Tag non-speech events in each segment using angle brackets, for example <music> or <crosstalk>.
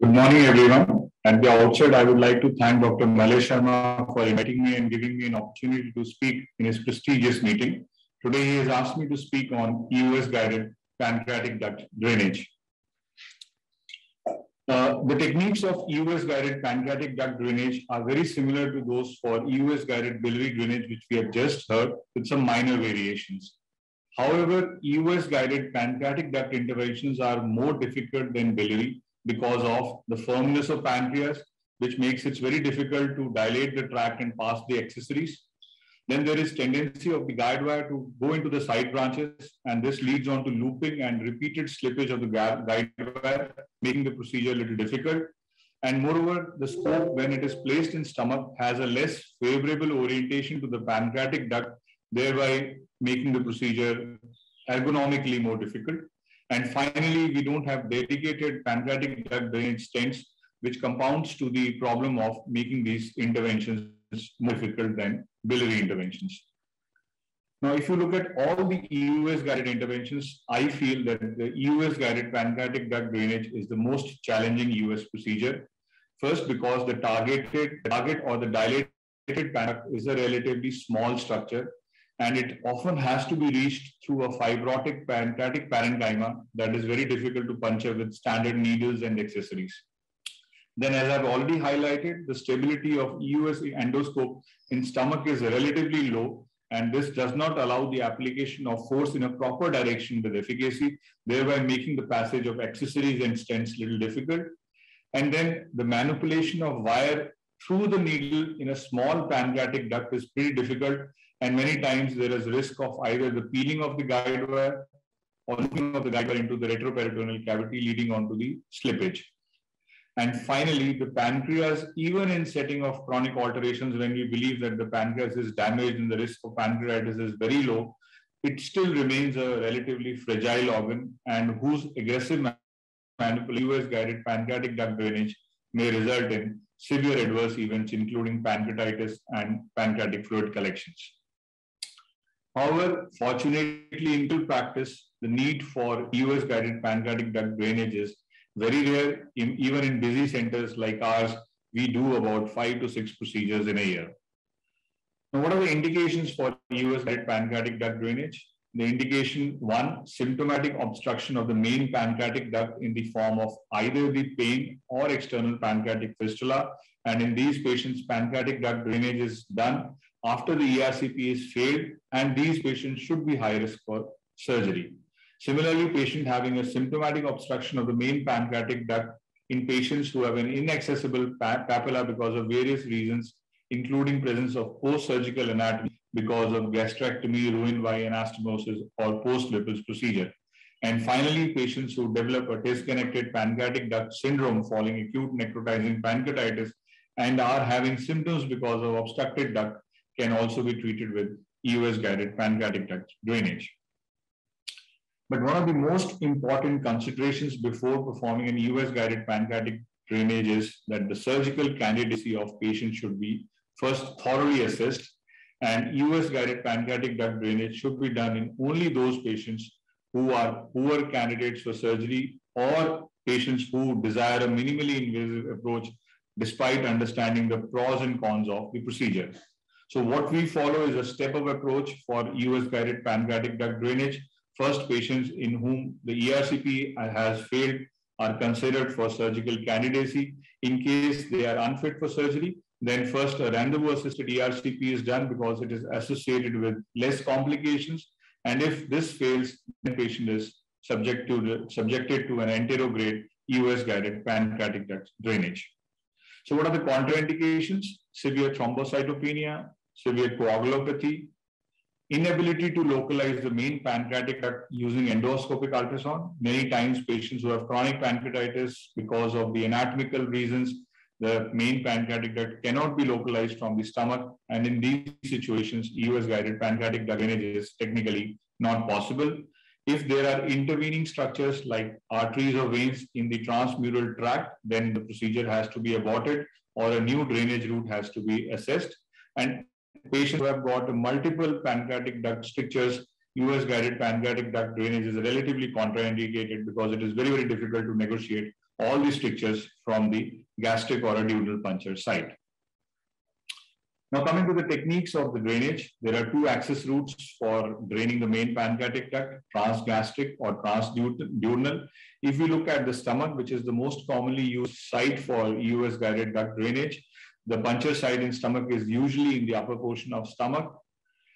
Good morning, everyone. At the outset, I would like to thank Dr. Malay Sharma for inviting me and giving me an opportunity to speak in his prestigious meeting. Today, he has asked me to speak on EUS-guided pancreatic duct drainage. Uh, the techniques of EUS-guided pancreatic duct drainage are very similar to those for EUS-guided biliary drainage, which we have just heard, with some minor variations. However, EUS-guided pancreatic duct interventions are more difficult than biliary because of the firmness of pancreas, which makes it very difficult to dilate the tract and pass the accessories. Then there is tendency of the guide wire to go into the side branches, and this leads on to looping and repeated slippage of the guide wire, making the procedure a little difficult. And moreover, the scope, when it is placed in stomach, has a less favorable orientation to the pancreatic duct, thereby making the procedure ergonomically more difficult. And finally, we don't have dedicated pancreatic duct drainage stents, which compounds to the problem of making these interventions more difficult than biliary interventions. Now, if you look at all the EUS guided interventions, I feel that the EUS guided pancreatic duct drainage is the most challenging US procedure. First, because the targeted target or the dilated pancreas is a relatively small structure and it often has to be reached through a fibrotic pancreatic parenchyma that is very difficult to puncture with standard needles and accessories. Then as I've already highlighted, the stability of EUS endoscope in stomach is relatively low and this does not allow the application of force in a proper direction with efficacy, thereby making the passage of accessories and stents little difficult. And then the manipulation of wire through the needle in a small pancreatic duct is pretty difficult and many times there is risk of either the peeling of the guide wire or looping of the guide wire into the retroperitoneal cavity leading on to the slippage. And finally, the pancreas, even in setting of chronic alterations, when we believe that the pancreas is damaged and the risk of pancreatitis is very low, it still remains a relatively fragile organ and whose aggressive manipulation guided pancreatic duct drainage may result in severe adverse events, including pancreatitis and pancreatic fluid collections. However, fortunately, in practice, the need for EUS guided pancreatic duct drainage is very rare. In, even in busy centers like ours, we do about five to six procedures in a year. Now, what are the indications for EUS guided pancreatic duct drainage? The indication one, symptomatic obstruction of the main pancreatic duct in the form of either the pain or external pancreatic fistula. And in these patients, pancreatic duct drainage is done after the ERCP is failed, and these patients should be high risk for surgery. Similarly, patient having a symptomatic obstruction of the main pancreatic duct in patients who have an inaccessible papilla because of various reasons, including presence of post-surgical anatomy because of gastrectomy, Roux-en-Y anastomosis, or post-Whipple's procedure. And finally, patients who develop a disconnected pancreatic duct syndrome following acute necrotizing pancreatitis and are having symptoms because of obstructed duct can also be treated with EUS-guided pancreatic duct drainage. But one of the most important considerations before performing an EUS-guided pancreatic drainage is that the surgical candidacy of patients should be first thoroughly assessed and EUS-guided pancreatic duct drainage should be done in only those patients who are poor candidates for surgery or patients who desire a minimally invasive approach despite understanding the pros and cons of the procedure. So what we follow is a step-up approach for US guided pancreatic duct drainage. First, patients in whom the ERCP has failed are considered for surgical candidacy. In case they are unfit for surgery, then first a rendezvous-assisted ERCP is done because it is associated with less complications. And if this fails, the patient is subject to subjected to an anterograde US guided pancreatic duct drainage. So what are the contraindications? Severe thrombocytopenia, severe coagulopathy, inability to localize the main pancreatic duct using endoscopic ultrasound. Many times patients who have chronic pancreatitis because of the anatomical reasons, the main pancreatic duct cannot be localized from the stomach. And in these situations, EUS guided pancreatic drainage is technically not possible. If there are intervening structures like arteries or veins in the transmural tract, then the procedure has to be aborted or a new drainage route has to be assessed. And patients who have got multiple pancreatic duct strictures, US guided pancreatic duct drainage is relatively contraindicated because it is very, very difficult to negotiate all the strictures from the gastric or duodenal puncture site. Now coming to the techniques of the drainage, there are two access routes for draining the main pancreatic duct, transgastric or transduodenal. If we look at the stomach, which is the most commonly used site for EUS guided duct drainage, the puncture site in stomach is usually in the upper portion of stomach.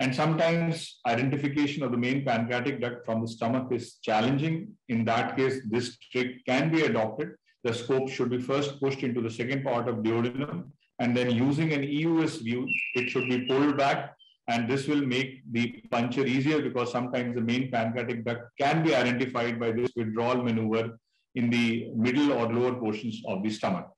And sometimes identification of the main pancreatic duct from the stomach is challenging. In that case, this trick can be adopted. The scope should be first pushed into the second part of duodenum and then using an EUS view, it should be pulled back and this will make the puncture easier because sometimes the main pancreatic duct can be identified by this withdrawal maneuver in the middle or lower portions of the stomach.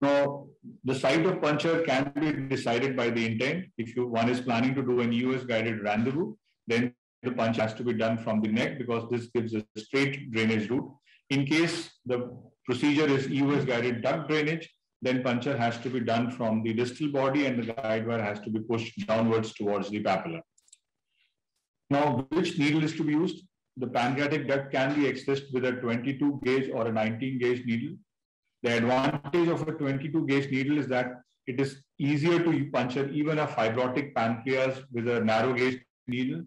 Now, the site of puncture can be decided by the intent. If you, one is planning to do an US guided rendezvous, then the punch has to be done from the neck because this gives a straight drainage route. In case the procedure is US guided duct drainage, then puncture has to be done from the distal body and the guide wire has to be pushed downwards towards the papilla. Now, which needle is to be used? The pancreatic duct can be accessed with a 22 gauge or a 19 gauge needle. The advantage of a 22 gauge needle is that it is easier to puncture even a fibrotic pancreas with a narrow gauge needle.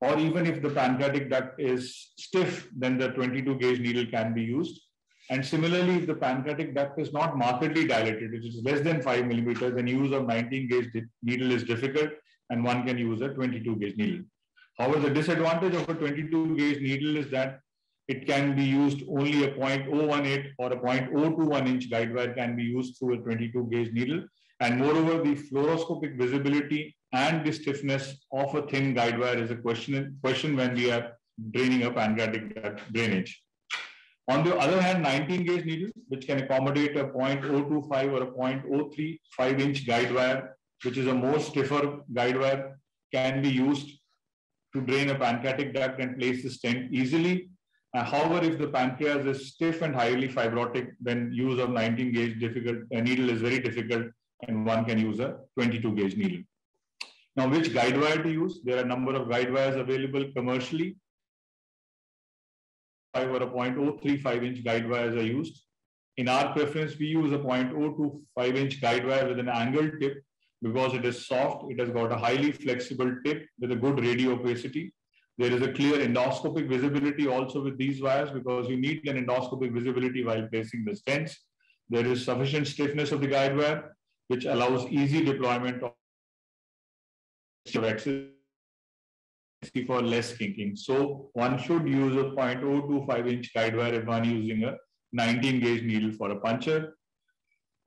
Or even if the pancreatic duct is stiff, then the 22 gauge needle can be used. And similarly, if the pancreatic duct is not markedly dilated, which is less than 5 millimeters, then use of 19 gauge needle is difficult and one can use a 22 gauge needle. However, the disadvantage of a 22 gauge needle is that it can be used only a 0.018 or a 0.021 inch guide wire can be used through a 22 gauge needle. And moreover, the fluoroscopic visibility and the stiffness of a thin guide wire is a question, question when we are draining a pancreatic drainage. On the other hand, 19 gauge needles, which can accommodate a 0.025 or a 0.035 inch guide wire, which is a more stiffer guide wire, can be used to drain a pancreatic duct and place the stent easily. However, if the pancreas is stiff and highly fibrotic, then use of 19 gauge difficult uh, needle is very difficult and one can use a 22 gauge needle. Now, which guide wire to use? There are a number of guide wires available commercially or a 0.035 inch guide wires are used. In our preference, we use a 0.025 inch guide wire with an angled tip because it is soft. It has got a highly flexible tip with a good radio opacity. There is a clear endoscopic visibility also with these wires because you need an endoscopic visibility while placing the stents. There is sufficient stiffness of the guide wire, which allows easy deployment of access for less kinking. So one should use a 0.025 inch guide wire if one using a 19 gauge needle for a puncture.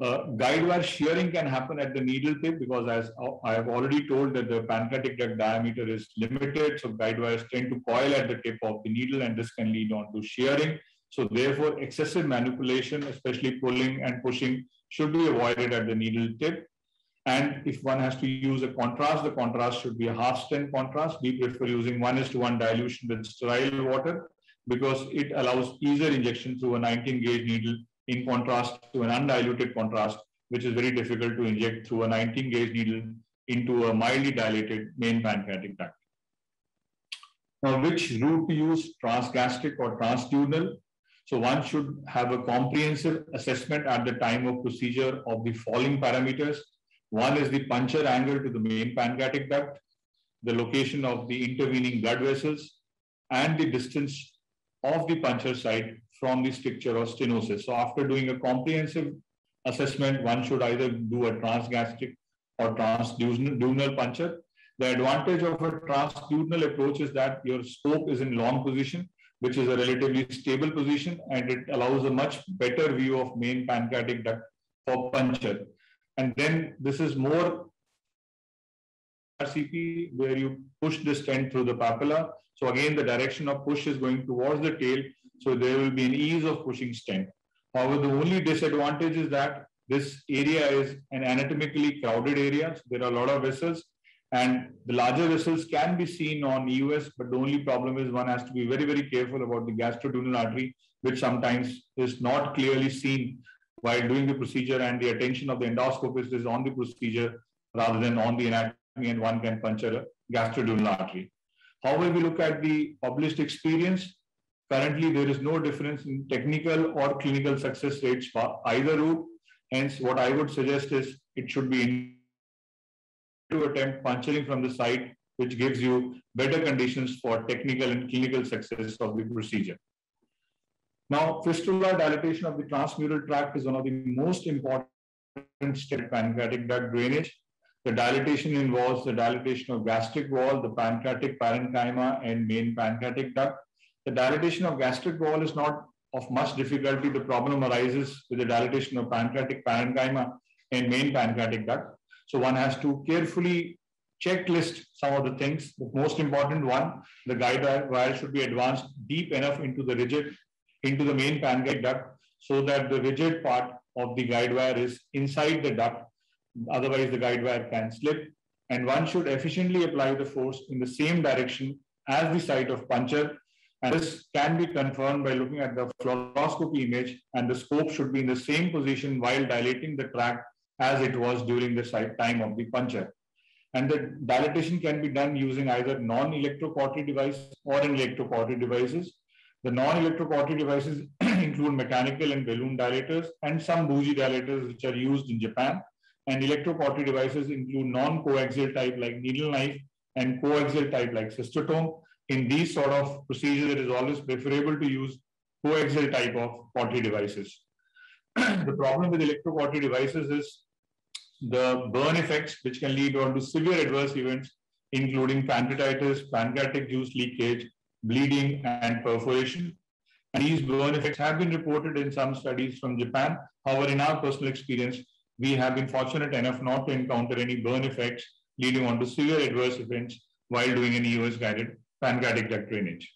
Uh, guide wire shearing can happen at the needle tip because as I have already told that the pancreatic duct diameter is limited. So guide wires tend to coil at the tip of the needle and this can lead on to shearing. So therefore excessive manipulation, especially pulling and pushing should be avoided at the needle tip. And if one has to use a contrast, the contrast should be a half strength contrast. We prefer using one is to one dilution with sterile water because it allows easier injection through a 19 gauge needle in contrast to an undiluted contrast, which is very difficult to inject through a 19 gauge needle into a mildly dilated main pancreatic duct. Now, which route to use, transgastric or transduodenal? So one should have a comprehensive assessment at the time of procedure of the following parameters. One is the puncture angle to the main pancreatic duct, the location of the intervening blood vessels, and the distance of the puncture site from the stricture or stenosis. So after doing a comprehensive assessment, one should either do a transgastric or transduodenal puncture. The advantage of a transduodenal approach is that your scope is in long position, which is a relatively stable position, and it allows a much better view of main pancreatic duct for puncture. And then this is more ERCP where you push the stent through the papilla. So again, the direction of push is going towards the tail. So there will be an ease of pushing stent. However, the only disadvantage is that this area is an anatomically crowded area. So there are a lot of vessels and the larger vessels can be seen on EUS, but the only problem is one has to be very, very careful about the gastroduodenal artery, which sometimes is not clearly seen while doing the procedure and the attention of the endoscopist is on the procedure rather than on the anatomy and one can puncture a gastroduodenal artery. However, we look at the published experience, Currently, there is no difference in technical or clinical success rates for either route. Hence, what I would suggest is it should be to attempt puncturing from the site, which gives you better conditions for technical and clinical success of the procedure. Now, fistula dilatation of the transmural tract is one of the most important steps in pancreatic duct drainage. The dilatation involves the dilatation of gastric wall, the pancreatic parenchyma, and main pancreatic duct. The dilatation of gastric wall is not of much difficulty. The problem arises with the dilatation of pancreatic parenchyma and main pancreatic duct. So one has to carefully checklist some of the things. The most important one, the guide wire should be advanced deep enough into the rigid, into the main pancreatic duct so that the rigid part of the guide wire is inside the duct. Otherwise, the guide wire can slip. And one should efficiently apply the force in the same direction as the site of puncture. And this can be confirmed by looking at the fluoroscopy image and the scope should be in the same position while dilating the tract as it was during the site time of the puncture. And the dilatation can be done using either non-electrocautery device or in electrocautery devices. The non-electrocautery devices <clears throat> include mechanical and balloon dilators and some bougie dilators which are used in Japan. And electrocautery devices include non-coaxial type like needle knife and coaxial type like cystotome. In these sort of procedures, it is always preferable to use coaxial type of cautery devices. <clears throat> the problem with electrocautery devices is the burn effects, which can lead on to severe adverse events, including pancreatitis, pancreatic juice leakage, bleeding, and perforation. And these burn effects have been reported in some studies from Japan. However, in our personal experience, we have been fortunate enough not to encounter any burn effects leading on to severe adverse events while doing an EUS guided pancreatic duct drainage.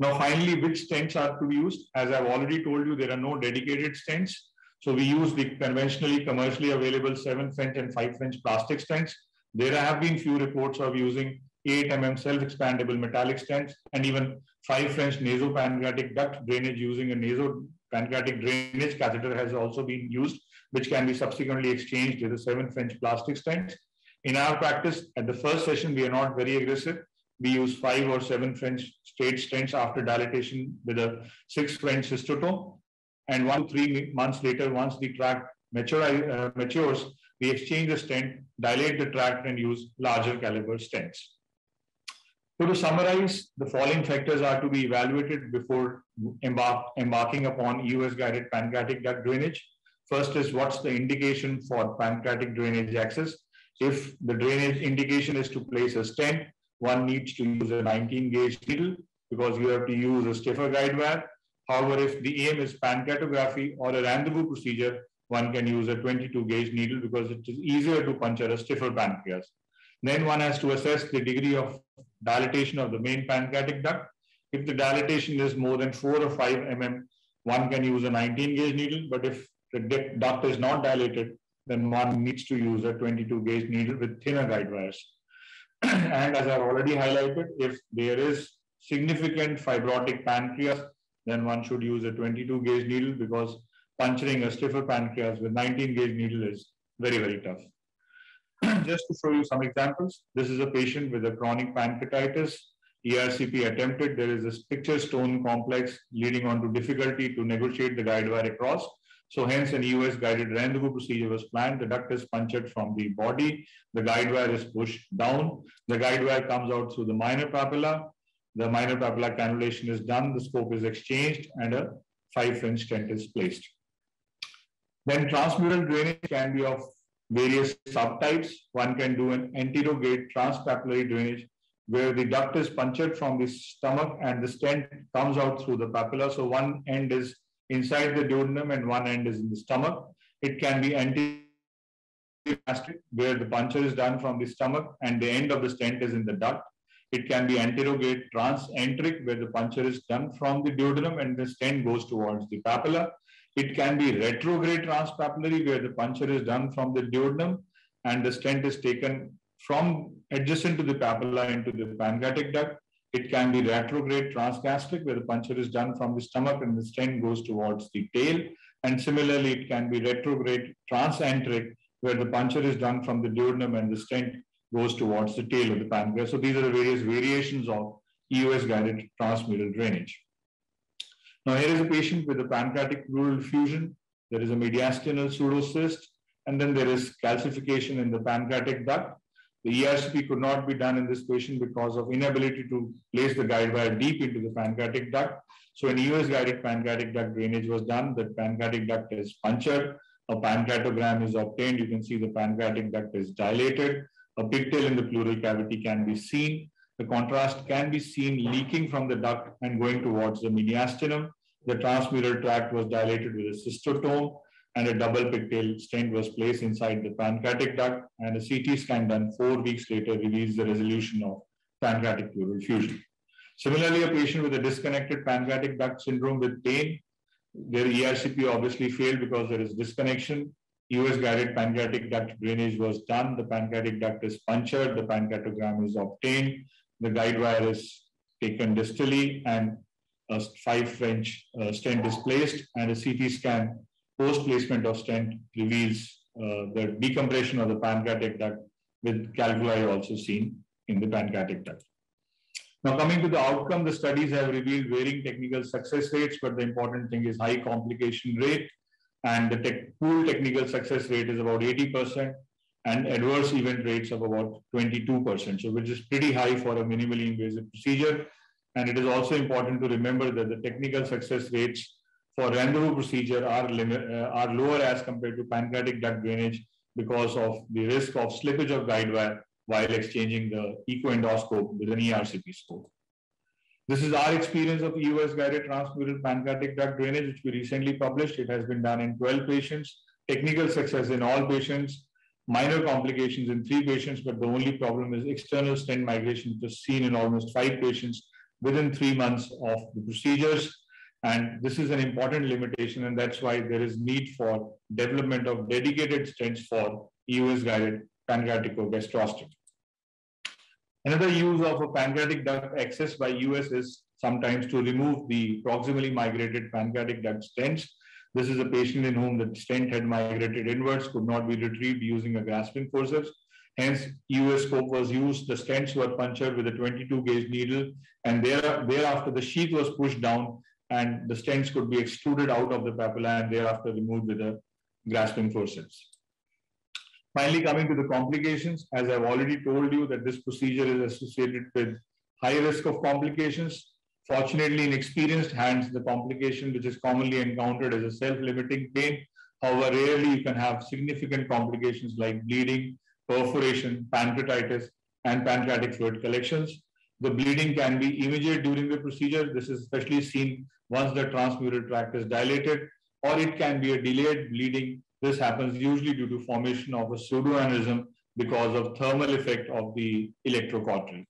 Now, finally, which stents are to be used? As I've already told you, there are no dedicated stents. So we use the conventionally commercially available 7 French and 5 French plastic stents. There have been few reports of using 8 mm self-expandable metallic stents and even 5 French nasopancreatic duct drainage using a nasopancreatic drainage catheter has also been used, which can be subsequently exchanged with a 7 French plastic stent. In our practice, at the first session, we are not very aggressive. We use 5 or 7 French straight stents after dilatation with a 6 French cystotome. And one three months later, once the tract mature, uh, matures, we exchange the stent, dilate the tract, and use larger caliber stents. So to summarize, the following factors are to be evaluated before embark, embarking upon US guided pancreatic duct drainage. First is what's the indication for pancreatic drainage access. If the drainage indication is to place a stent, one needs to use a 19 gauge needle because you have to use a stiffer guide wire However, if the aim is pancreatography or a rendezvous procedure, one can use a 22 gauge needle because it is easier to puncture a stiffer pancreas. Then one has to assess the degree of dilatation of the main pancreatic duct. If the dilatation is more than 4 or 5 mm, one can use a 19 gauge needle. But if the duct is not dilated, then one needs to use a 22 gauge needle with thinner guide wires. <clears throat> and as I've already highlighted, if there is significant fibrotic pancreas, then one should use a 22 gauge needle because puncturing a stiffer pancreas with 19 gauge needle is very, very tough. <clears throat> Just to show you some examples, this is a patient with a chronic pancreatitis. ERCP attempted. There is a stricture stone complex leading on to difficulty to negotiate the guide wire across. So hence an EUS guided rendezvous procedure was planned. The duct is punctured from the body. The guide wire is pushed down. The guide wire comes out through the minor papilla the minor papilla cannulation is done, the scope is exchanged, and a 5 French stent is placed. Then transmural drainage can be of various subtypes. One can do an anterograde transpapillary drainage where the duct is punctured from the stomach and the stent comes out through the papilla. So one end is inside the duodenum and one end is in the stomach. It can be anterogastric where the puncture is done from the stomach and the end of the stent is in the duct. It can be anterograde transenteric, where the puncture is done from the duodenum and the stent goes towards the papilla. It can be retrograde transpapillary, where the puncture is done from the duodenum and the stent is taken from adjacent to the papilla into the pancreatic duct. It can be retrograde transgastric, where the puncture is done from the stomach and the stent goes towards the tail. And similarly, it can be retrograde transenteric, where the puncture is done from the duodenum and the stent goes towards the tail of the pancreas. So these are the various variations of EUS guided transmural drainage. Now here is a patient with a pancreatic pleural effusion. There is a mediastinal pseudocyst, and then there is calcification in the pancreatic duct. The ERCP could not be done in this patient because of inability to place the guide wire deep into the pancreatic duct. So an EUS guided pancreatic duct drainage was done. The pancreatic duct is punctured. A pancreatogram is obtained. You can see the pancreatic duct is dilated. A pigtail in the pleural cavity can be seen. The contrast can be seen leaking from the duct and going towards the mediastinum. The transmural tract was dilated with a cystotome and a double pigtail stent was placed inside the pancreatic duct and a CT scan done four weeks later reveals the resolution of pancreatic pleural effusion. Similarly, a patient with a disconnected pancreatic duct syndrome with pain, their ERCP obviously failed because there is disconnection. US guided pancreatic duct drainage was done. The pancreatic duct is punctured. The pancreatogram is obtained. The guide wire is taken distally and a 5 French uh, stent is placed and a CT scan post-placement of stent reveals uh, the decompression of the pancreatic duct with calculi also seen in the pancreatic duct. Now coming to the outcome, the studies have revealed varying technical success rates, but the important thing is high complication rate and the tech, pool technical success rate is about 80% and adverse event rates of about 22%, so which is pretty high for a minimally invasive procedure. And it is also important to remember that the technical success rates for rendezvous procedure are, limit, uh, are lower as compared to pancreatic duct drainage because of the risk of slippage of guide wire while exchanging the echoendoscope with an ERCP scope. This is our experience of EUS guided transmural pancreatic duct drainage, which we recently published. It has been done in 12 patients, technical success in all patients, minor complications in three patients, but the only problem is external stent migration, which is seen in almost five patients within three months of the procedures. And this is an important limitation, and that's why there is need for development of dedicated stents for EUS-guided pancreaticogastrostomy. Another use of a pancreatic duct access by EUS is sometimes to remove the proximally migrated pancreatic duct stents. This is a patient in whom the stent had migrated inwards, could not be retrieved using a grasping forceps. Hence, US scope was used. The stents were punctured with a 22 gauge needle, and there, thereafter the sheath was pushed down and the stents could be extruded out of the papilla and thereafter removed with a grasping forceps. Finally, coming to the complications, as I've already told you that this procedure is associated with high risk of complications. Fortunately, in experienced hands, the complication which is commonly encountered is a self-limiting pain. However, rarely you can have significant complications like bleeding, perforation, pancreatitis, and pancreatic fluid collections. The bleeding can be immediate during the procedure. This is especially seen once the transmural tract is dilated, or it can be a delayed bleeding. This happens usually due to formation of a pseudoaneurysm because of thermal effect of the electrocautery.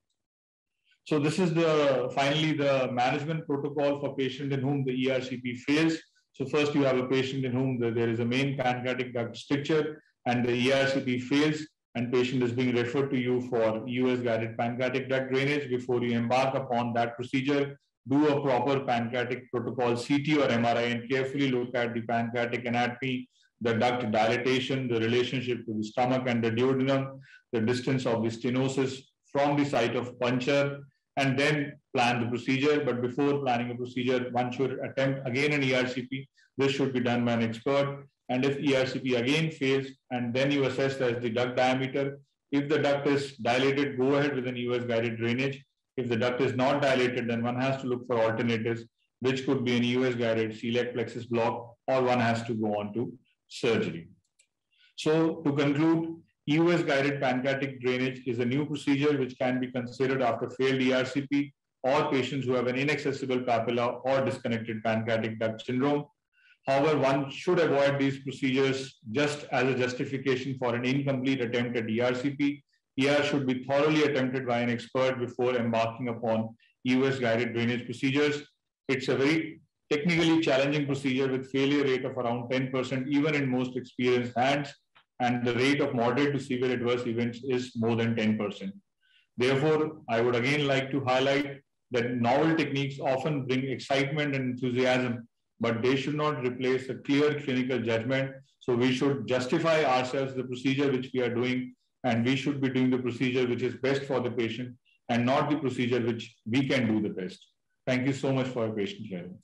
So this is the finally the management protocol for patient in whom the ERCP fails. So first you have a patient in whom the, there is a main pancreatic duct stricture and the ERCP fails and patient is being referred to you for US guided pancreatic duct drainage before you embark upon that procedure. Do a proper pancreatic protocol CT or MRI and carefully look at the pancreatic anatomy, the duct dilatation, the relationship to the stomach and the duodenum, the distance of the stenosis from the site of puncture, and then plan the procedure. But before planning a procedure, one should attempt again an ERCP. This should be done by an expert and if ERCP again fails, and then you assess as the duct diameter. If the duct is dilated, go ahead with an EUS guided drainage. If the duct is not dilated, then one has to look for alternatives, which could be an EUS guided celiac plexus block, or one has to go on to surgery. So to conclude, EUS guided pancreatic drainage is a new procedure which can be considered after failed ERCP or patients who have an inaccessible papilla or disconnected pancreatic duct syndrome However, one should avoid these procedures just as a justification for an incomplete attempt at ERCP. ER should be thoroughly attempted by an expert before embarking upon US guided drainage procedures. It's a very technically challenging procedure with failure rate of around 10% even in most experienced hands and the rate of moderate to severe adverse events is more than 10%. Therefore, I would again like to highlight that novel techniques often bring excitement and enthusiasm but they should not replace a clear clinical judgment. So we should justify ourselves the procedure which we are doing, and we should be doing the procedure which is best for the patient and not the procedure which we can do the best. Thank you so much for your patient hearing.